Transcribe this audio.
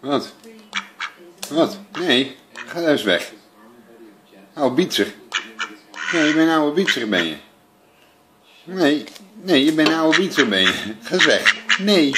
Wat? Wat? Nee, ga eens weg. Oude bietser. Nee, je bent een oude bietser, ben je. Nee, nee, je bent een oude bietser, ben je. Ga eens weg. Nee.